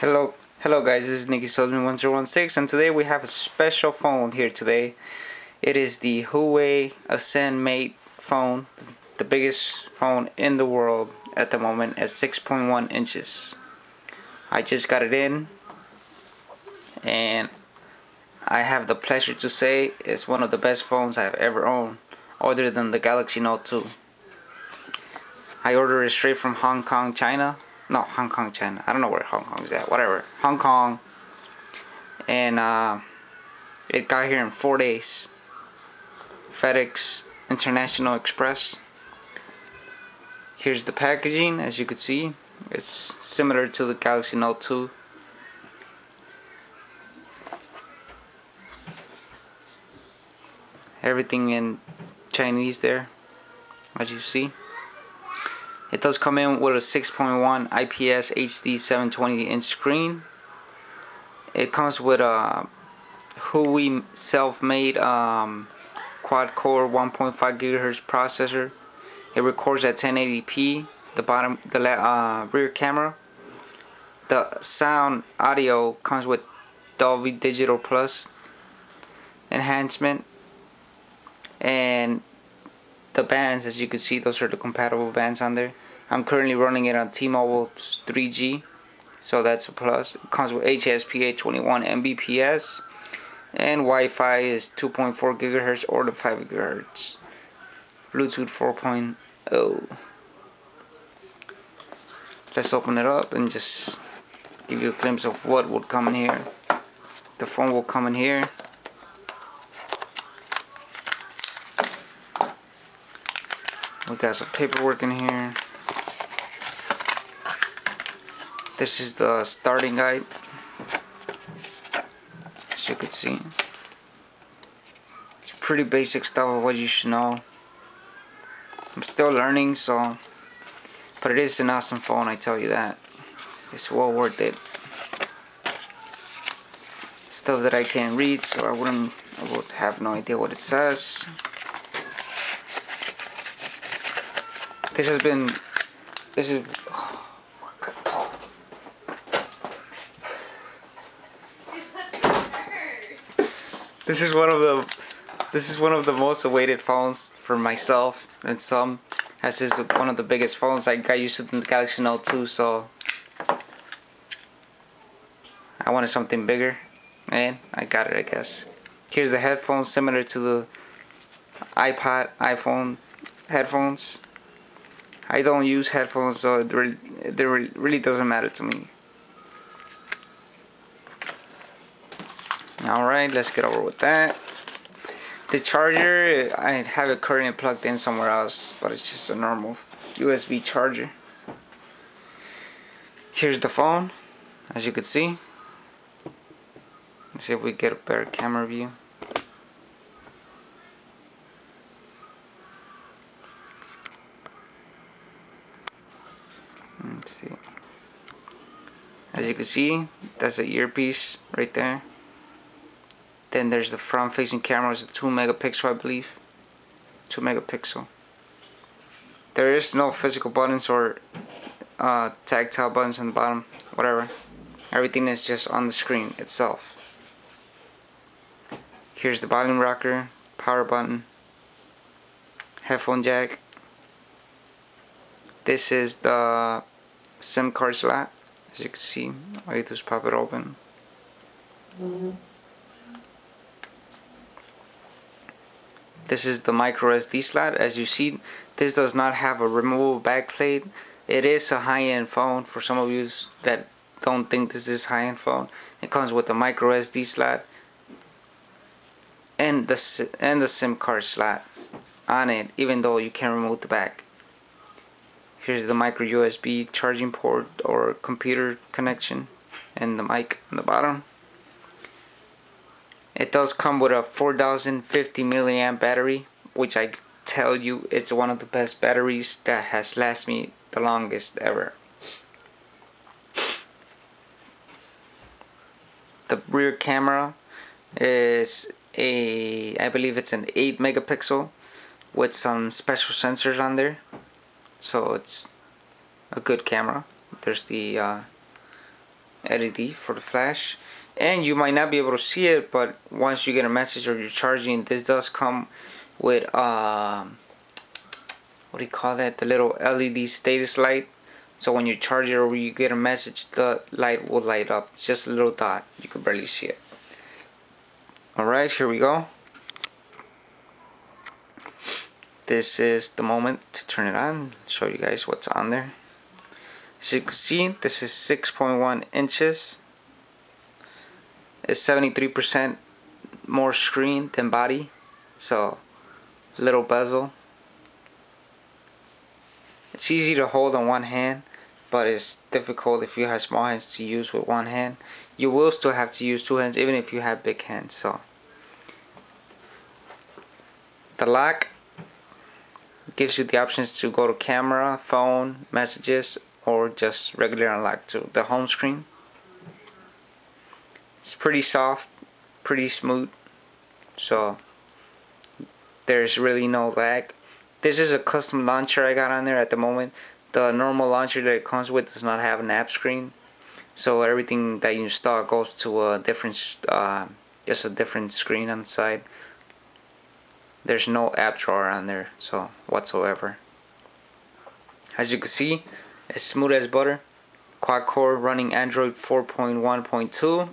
Hello, hello guys. This is Nicky Sosman 1016, and today we have a special phone here today. It is the Huawei Ascend Mate phone, the biggest phone in the world at the moment at 6.1 inches. I just got it in, and I have the pleasure to say it's one of the best phones I've ever owned, other than the Galaxy Note 2. I ordered it straight from Hong Kong, China no Hong Kong, China. I don't know where Hong Kong is at. Whatever, Hong Kong, and uh, it got here in four days. FedEx International Express. Here's the packaging, as you could see. It's similar to the Galaxy Note 2. Everything in Chinese there, as you see. It does come in with a 6.1 IPS HD 720 inch screen. It comes with a Huawei self-made um, quad-core 1.5 gigahertz processor. It records at 1080p. The bottom, the uh, rear camera. The sound audio comes with Dolby Digital Plus enhancement, and the bands as you can see those are the compatible bands on there. I'm currently running it on T-Mobile 3G so that's a plus. It comes with HSPA 21 Mbps and Wi-Fi is 2.4 gigahertz or the 5 gigahertz. Bluetooth 4.0 let's open it up and just give you a glimpse of what would come in here. The phone will come in here We got some paperwork in here. This is the starting guide. As you can see. It's pretty basic stuff of what you should know. I'm still learning so but it is an awesome phone I tell you that. It's well worth it. Stuff that I can't read so I wouldn't I would have no idea what it says. This has been. This is. Oh this is one of the. This is one of the most awaited phones for myself and some. As is one of the biggest phones. I got used to the Galaxy Note 2, so I wanted something bigger, and I got it. I guess. Here's the headphones, similar to the iPod, iPhone headphones. I don't use headphones, so it really, it really doesn't matter to me. Alright, let's get over with that. The charger, I have it currently plugged in somewhere else, but it's just a normal USB charger. Here's the phone, as you can see. Let's see if we get a better camera view. Let's see. As you can see, that's the earpiece right there. Then there's the front facing camera, it's a 2 megapixel I believe. 2 megapixel. There is no physical buttons or uh, tactile buttons on the bottom, whatever. Everything is just on the screen itself. Here's the volume rocker, power button, headphone jack. This is the SIM card slot as you can see all you do is pop it open this is the micro SD slot. As you see this does not have a removable back plate it is a high-end phone for some of you that don't think this is high-end phone. It comes with a micro SD slot and the and the SIM card slot on it even though you can remove the back Here's the micro USB charging port or computer connection and the mic on the bottom. It does come with a 4050 milliamp battery, which I tell you it's one of the best batteries that has lasted me the longest ever. The rear camera is a I believe it's an 8 megapixel with some special sensors on there so it's a good camera. There's the uh, LED for the flash. And you might not be able to see it but once you get a message or you're charging this does come with um, what do you call that? The little LED status light. So when you charge it or you get a message the light will light up. It's just a little dot. You can barely see it. Alright here we go this is the moment to turn it on show you guys what's on there. As you can see this is 6.1 inches. It's 73% more screen than body so little bezel. It's easy to hold on one hand but it's difficult if you have small hands to use with one hand. You will still have to use two hands even if you have big hands so. The lock gives you the options to go to camera phone messages or just regular unlock to the home screen. It's pretty soft pretty smooth so there's really no lag. This is a custom launcher I got on there at the moment. The normal launcher that it comes with does not have an app screen so everything that you install goes to a different uh, just a different screen on the side there's no app drawer on there so whatsoever. As you can see it's smooth as butter. Quad core running Android 4.1.2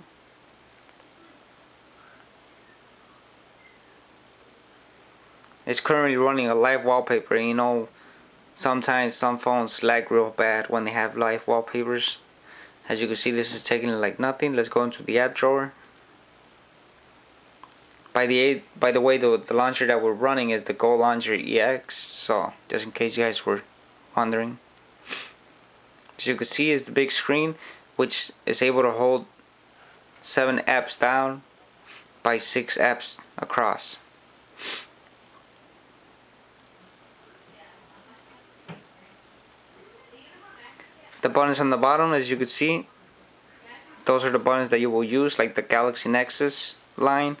it's currently running a live wallpaper you know sometimes some phones lag real bad when they have live wallpapers. As you can see this is taking like nothing. Let's go into the app drawer by the by the way the, the launcher that we're running is the Go Launcher EX so just in case you guys were wondering. As you can see is the big screen which is able to hold seven apps down by six apps across. The buttons on the bottom as you can see those are the buttons that you will use like the Galaxy Nexus line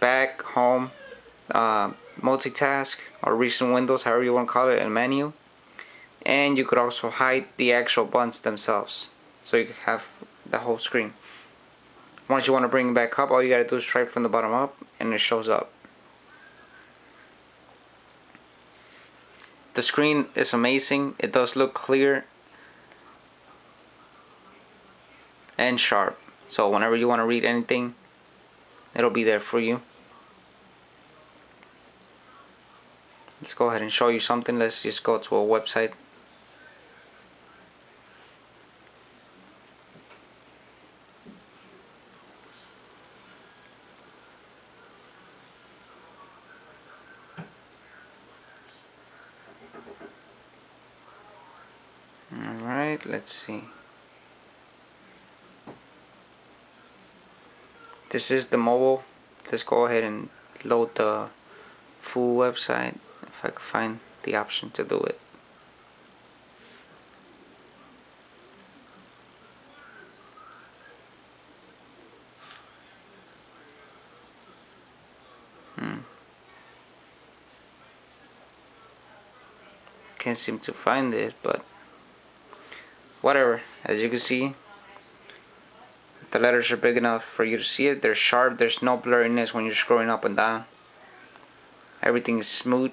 back home uh, multitask or recent windows however you want to call it and menu. And you could also hide the actual buttons themselves so you can have the whole screen. Once you want to bring it back up all you gotta do is try from the bottom up and it shows up. The screen is amazing. It does look clear and sharp. So whenever you want to read anything it'll be there for you let's go ahead and show you something let's just go to a website Alright, let's see. This is the mobile. Let's go ahead and load the full website if I could find the option to do it. Hmm. Can't seem to find it, but whatever. As you can see the letters are big enough for you to see it. They're sharp. There's no blurriness when you're scrolling up and down. Everything is smooth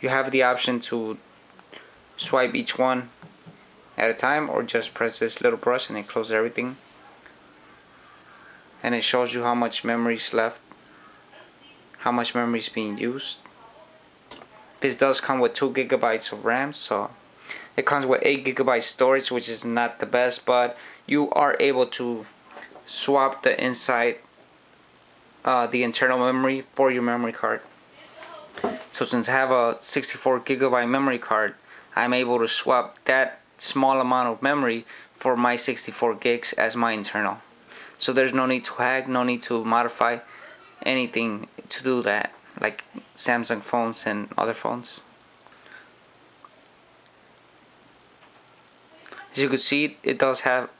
you have the option to swipe each one at a time or just press this little brush and it closes everything and it shows you how much memory is left how much memory is being used. This does come with 2 gigabytes of RAM, so it comes with 8 gigabyte storage, which is not the best, but you are able to swap the inside, uh, the internal memory for your memory card. So since I have a 64 gigabyte memory card, I'm able to swap that small amount of memory for my 64 gigs as my internal. So there's no need to hack, no need to modify anything to do that like Samsung phones and other phones as you can see it does have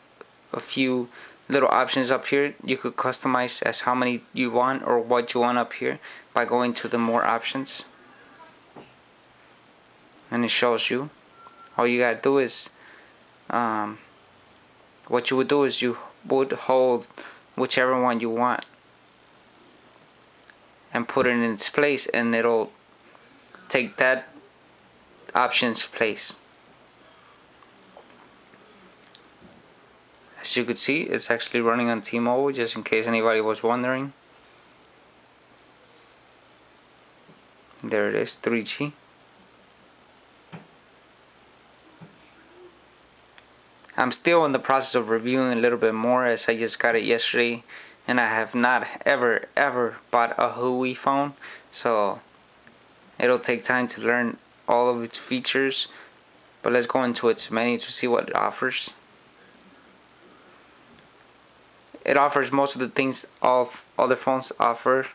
a few little options up here. You could customize as how many you want or what you want up here by going to the more options. And it shows you. All you gotta do is um, what you would do is you would hold whichever one you want and put it in its place and it'll take that option's place as you could see it's actually running on T-Mobile just in case anybody was wondering. There it is 3G I'm still in the process of reviewing a little bit more as I just got it yesterday and I have not ever ever bought a Huawei phone so it'll take time to learn all of its features but let's go into its menu to see what it offers it offers most of the things all other phones offer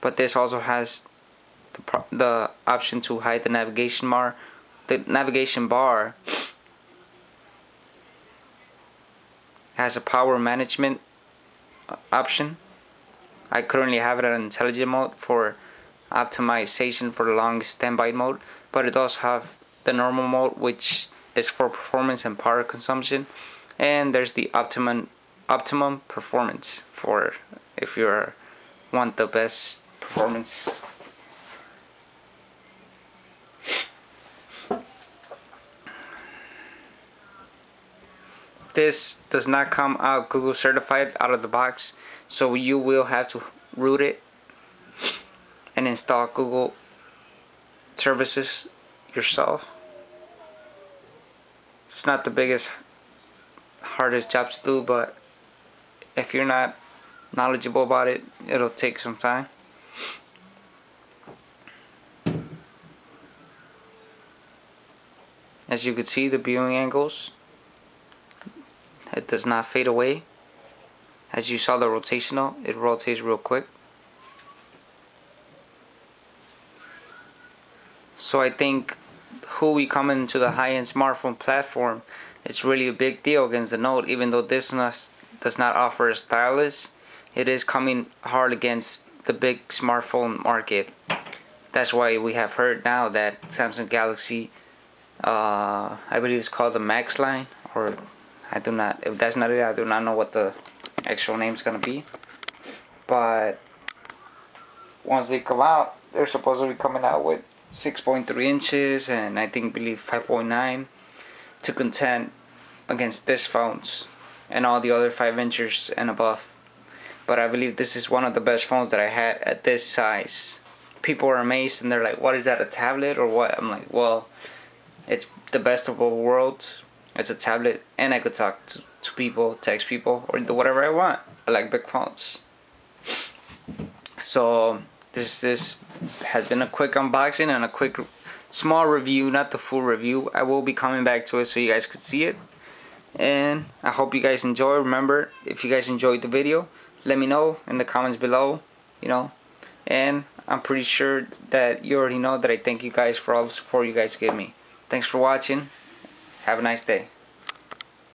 but this also has the, the option to hide the navigation bar the navigation bar has a power management uh, option. I currently have it on intelligent mode for optimization for the long standby mode, but it does have the normal mode which is for performance and power consumption and there's the optimum optimum performance for if you want the best performance. This does not come out Google certified out of the box so you will have to root it and install Google services yourself. It's not the biggest hardest job to do but if you're not knowledgeable about it it'll take some time. As you can see the viewing angles it does not fade away. As you saw the rotational it rotates real quick. So I think Huawei coming to the high-end smartphone platform it's really a big deal against the Note even though this does not offer a stylus it is coming hard against the big smartphone market that's why we have heard now that Samsung Galaxy uh, I believe it's called the Max line or I do not, if that's not it, I do not know what the actual name is going to be. But once they come out, they're supposed to be coming out with 6.3 inches and I think believe 5.9 to contend against these phones and all the other 5 inches and above. But I believe this is one of the best phones that I had at this size. People are amazed and they're like, what is that, a tablet or what? I'm like, well, it's the best of both worlds it's a tablet and I could talk to, to people, text people, or do whatever I want. I like big phones. So this this has been a quick unboxing and a quick small review, not the full review. I will be coming back to it so you guys could see it. And I hope you guys enjoy. Remember, if you guys enjoyed the video, let me know in the comments below, you know. And I'm pretty sure that you already know that I thank you guys for all the support you guys give me. Thanks for watching. Have a nice day.